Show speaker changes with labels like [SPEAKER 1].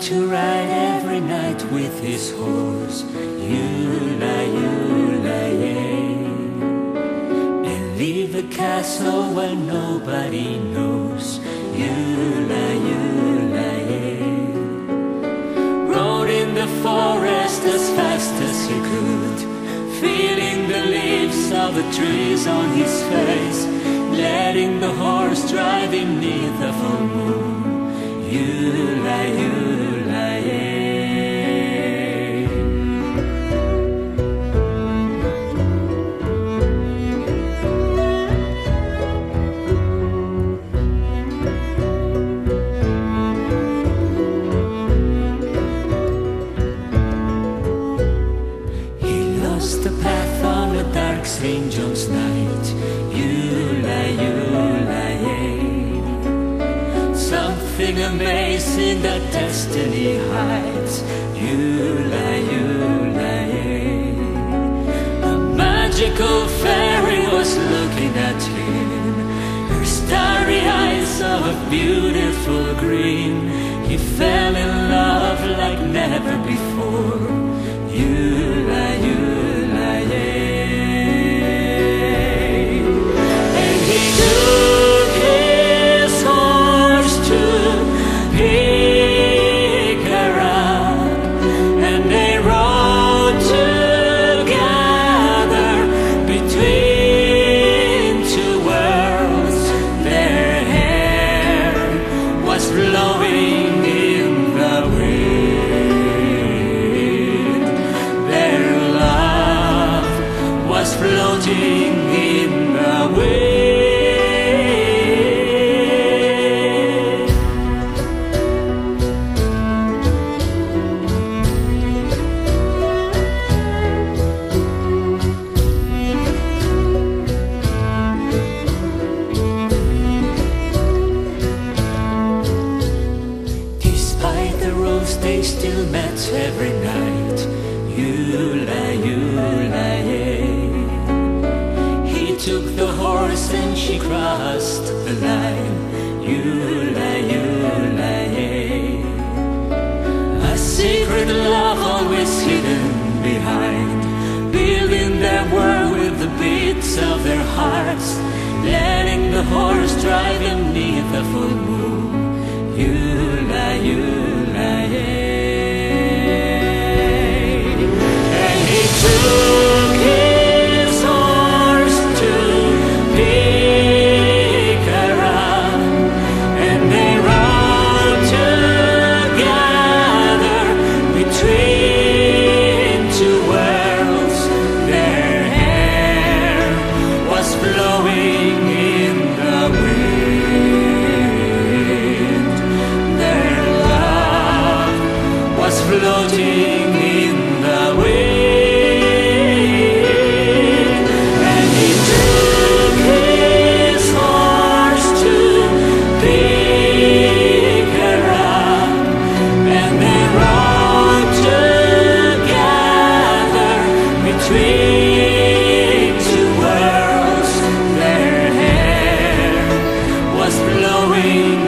[SPEAKER 1] to ride every night with his horse. You lie, and leave the castle where nobody knows. Lie, you lie, rode in the forest as fast as he could, feeling the leaves of the trees on his face, letting the horse drive him neath the full moon. John's night. Lie, you lie. Something amazing that destiny hides. Lie, you lie. A magical fairy was looking at him. Her starry eyes of a beautiful green. He fell in love like never before. Floating in the wind. Despite the rules, they still met every night. You lie, you lie. The horse and she crossed the line. You lie, you lie. A secret love always hidden behind, building their world with the beats of their hearts, letting the horse drive them neath the full moon. going